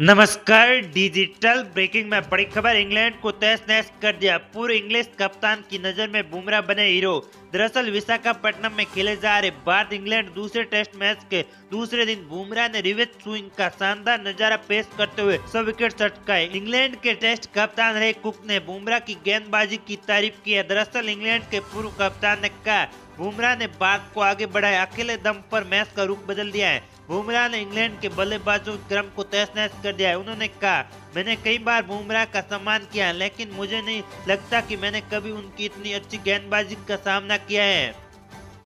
नमस्कार digital breaking में बड़ी खबर, इंग्लैंड को तहस नहस कर दिया। पूर्व इंग्लिश कप्तान की नज़र में बुमराह बने हीरो। दरअसल विशाखापट्टनम में खेले जा रहे भारत इंग्लैंड दूसरे टेस्ट मैच के दूसरे दिन बुमराह ने रिवेज स्विंग का शानदार नज़ारा पेश करते हुए सौ विकेट चटकाए। इंग्लैंड के टेस्ट कप्तान रहे कुक ने बुमराह की गेंदबाजी की तारीफ़ की दरअसल इंग्लैंड के पूर्व कप्तान ने कहा बुमराह ने बात को आगे बढ़ाया। अकेले दम पर मैच का रुख बदल दिया है। बुमराह ने इंग्लैंड के बल्लेबाजों क्रम को तहस नहस कर दिया है। उन्होंने कहा, मैंने कई बार बुमराह का सम्मान किया लेकिन मुझे नहीं लगता कि मैंने कभी उनकी इतनी अच्छी गेंदबाजी का सामना किया है।